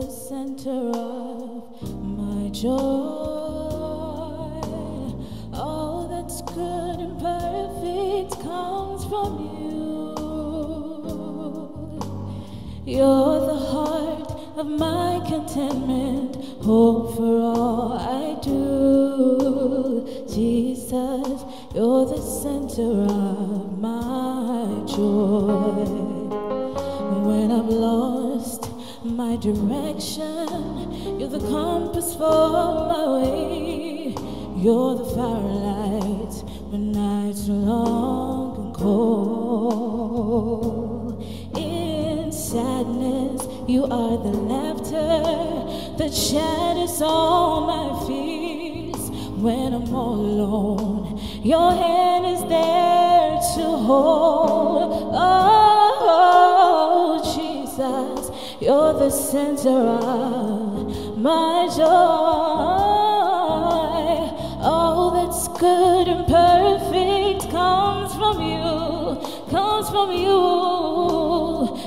the center of my joy. All that's good and perfect comes from you. You're the heart of my contentment, hope for all I do. Jesus, you're the center of my joy. My direction, you're the compass for my way. You're the firelight when nights are long and cold. In sadness, you are the laughter that shatters all my fears. When I'm all alone, your hand is there to hold. Oh, the center of my joy. All that's good and perfect comes from you, comes from you.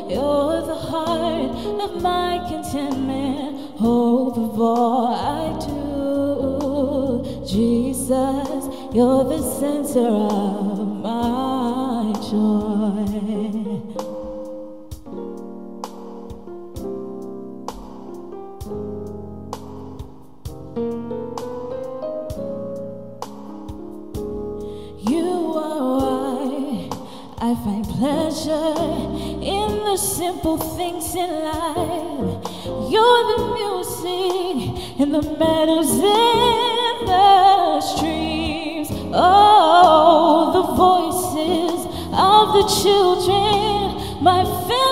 You're the heart of my contentment, hope of all I do. Jesus, you're the center of my joy. Pleasure in the simple things in life. You're the music in the meadows and the streams. Oh, the voices of the children, my family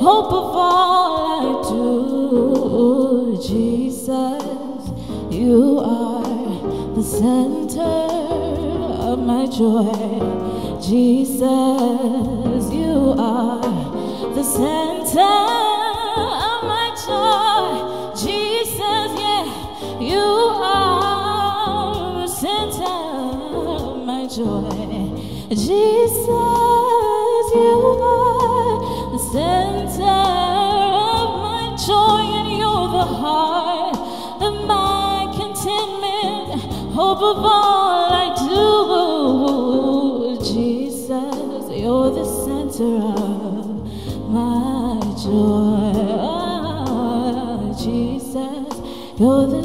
hope of all I do. Jesus, you are the center of my joy. Jesus, you are the center of my joy. Jesus, yeah, you are the center of my joy. Jesus, you are center of my joy, and you're the heart of my contentment, hope of all I do. Jesus, you're the center of my joy. Jesus, you're the